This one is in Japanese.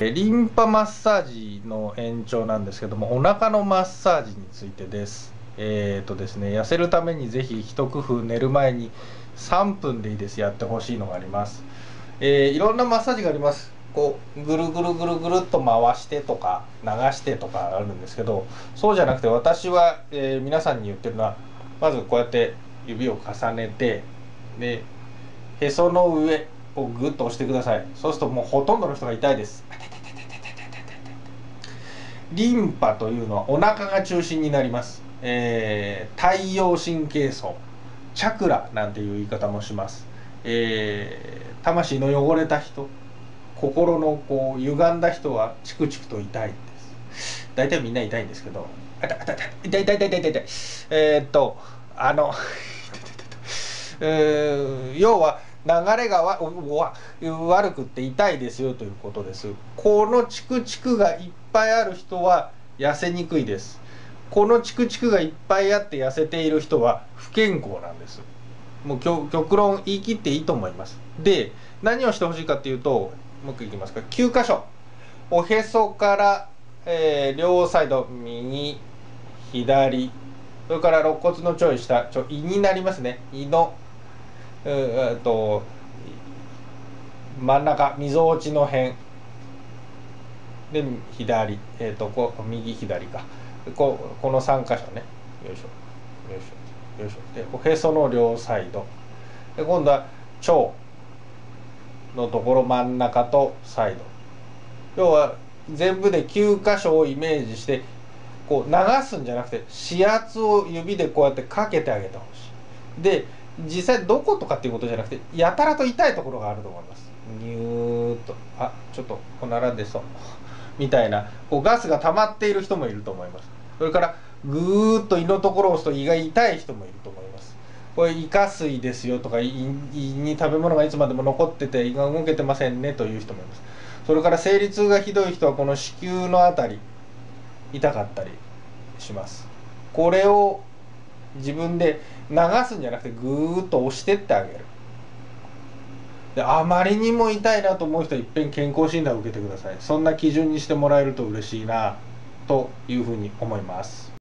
リンパマッサージの延長なんですけどもお腹のマッサージについてです。えーとですね痩せるためにぜひ一工夫寝る前に3分でいいです。やってほしいのがあります。えー、いろんなマッサージがあります。こうぐるぐるぐるぐるっと回してとか流してとかあるんですけどそうじゃなくて私は、えー、皆さんに言ってるのはまずこうやって指を重ねてでへその上をグッと押してください。そうするともうほとんどの人が痛いです。リンパというのはお腹が中心になります、えー、太陽神経層。チャクラなんていう言い方もします。えー、魂の汚れた人。心のこう歪んだ人はチクチクと痛いです。大体みんな痛いんですけど。あたあた痛い痛い痛い痛い痛い痛い。えー、っとあのえー、要は流れがわわ悪くて痛いですよということです。このチクチクがいっぱいある人は痩せにくいです。このチクチクがいっぱいあって痩せている人は不健康なんです。もう極論言い切っていいと思います。で何をしてほしいかっていうともう一回いきますか。9箇所。おへそから、えー、両サイド右左それから肋骨のちょい下ちょ胃になりますね。胃のえっと真ん中みぞおちの辺。で左え、ー、とこ右左か。ここの3箇所ね。よいしょ。よいしょ。よいしょ。でおへその両サイド。で今度は腸のところ真ん中とサイド。要は全部で9箇所をイメージしてこう流すんじゃなくて指圧を指でこうやってかけてあげてほしい。で実際どことかっていうことじゃなくてやたらと痛いところがあると思います。ニューッと。あちょっとこならんでそう。みたいな。こうガスが溜まっている人もいると思います。それからぐーっと胃のところを押すと胃が痛い人もいると思います。これ胃下垂ですよとか胃に食べ物がいつまでも残ってて胃が動けてませんねという人もいます。それから生理痛がひどい人はこの子宮の辺り痛かったりします。これを自分で流すんじゃなくてぐーっと押してってあげる。であまりにも痛いなと思う人はいっぺん健康診断を受けてください。そんな基準にしてもらえると嬉しいなというふうに思います。